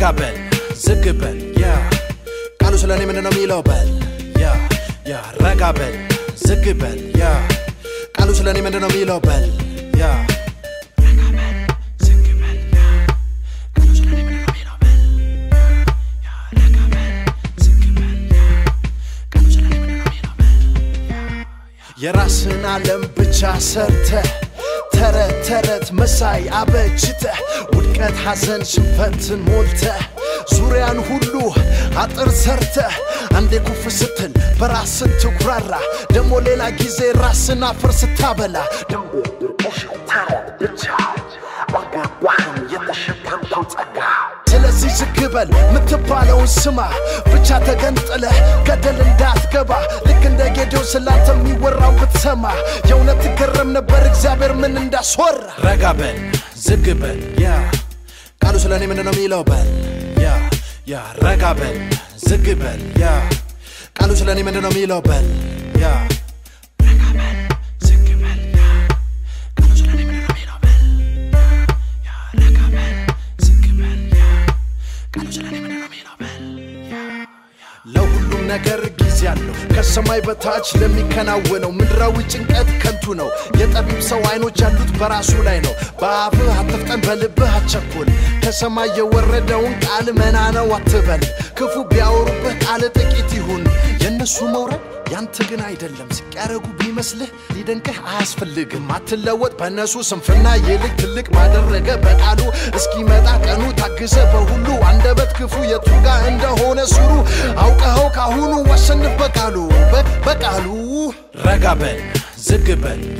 ረጋ በል ዝግ በል ያ ቃሉ ስለ እኔ ምንድን ነው የሚለው በል ያ ያ ረጋ በል ዝግ በል ያ ቃሉ ስለ እኔ ምንድን ነው የሚለው በል ያ የራስን ዓለም ብቻ ሰርተ ተረት ተረት መሳይ አበጅተ ውድቀት ሐዘን ሽንፈትን ሞልተ ዙሪያን ሁሉ አጥር ሰርተ አንዴ ኩፍ ስትል በራስ ስትኩራራ ደሞ ሌላ ጊዜ ራስን አፈር ስታበላ ደሞ ድርቆሽ ተረት ብቻ ስለዚህ ዝግ በል ምትባለውን ስማ። ብቻ ተገንጥለህ ገደል እንዳትገባ። ልክ እንደ ጌዴው ስላንተ የሚወራው ብትሰማ። የእውነት ትገረም ነበር እግዚአብሔር ምን እንዳስወራ። ረጋ በል ያ ቃሉ ስለ እኔ ምንድን ነው የሚለው? በል ያ ያ ረጋ በል ያ ቃሉ ስለ እኔ ምንድን ነው የሚለው? በል ያ ለሁሉም ነገር ጊዜ አለው። ከሰማይ በታች ለሚከናወነው ምድራዊ ጭንቀት ከንቱ ነው። የጠቢብ ሰው አይኖች ያሉት በራሱ ላይ ነው። በአፍህ አትፍጠን በልብህ አትቸኩል። ከሰማይ የወረደውን ቃል መና ነው አትበል። ክፉ ቢያወሩብህ ቃል ጥቂት ይሁን። የእነሱ መውረድ ያንተ ግን አይደለም ዝቅ ያደረጉ ቢመስልህ ሊደንቅህ አያስፈልግም። አትለወጥ በእነሱ ስንፍና ይልቅ ትልቅ ባደረገ በቃሉ እስኪመጣ ቀኑ ታግዘ በሁሉ አንደበት ክፉ የቱ ጋር እንደሆነ ስሩ። አውቀኸው ካሁኑ አሸንፍ በቃሉ በቃሉ ረጋ በል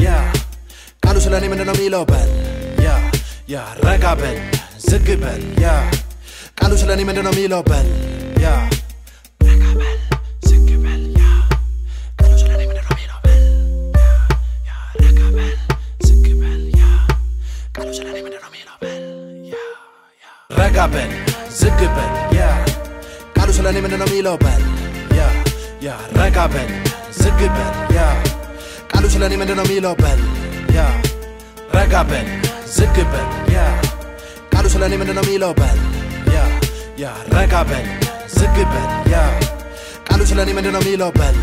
ያ ቃሉ ስለ እኔ ምንድን ነው የሚለው በል ያ ያ ረጋ በል ያ ቃሉ ስለ እኔ ምንድን ነው የሚለው በል ያ ረጋ በል ዝግ በል ያ ቃሉ ስለ እኔ ምንድን ነው የሚለው በል ያ ያ ረጋ በል ዝግ በል ያ ቃሉ ስለ እኔ ምንድን ነው የሚለው በል ያ ረጋ በል ዝግ በል ያ ቃሉ ስለ እኔ ምንድን ነው የሚለው በል ያ ያ ረጋ በል ዝግ በል ያ ቃሉ ስለ እኔ ምንድን ነው የሚለው በል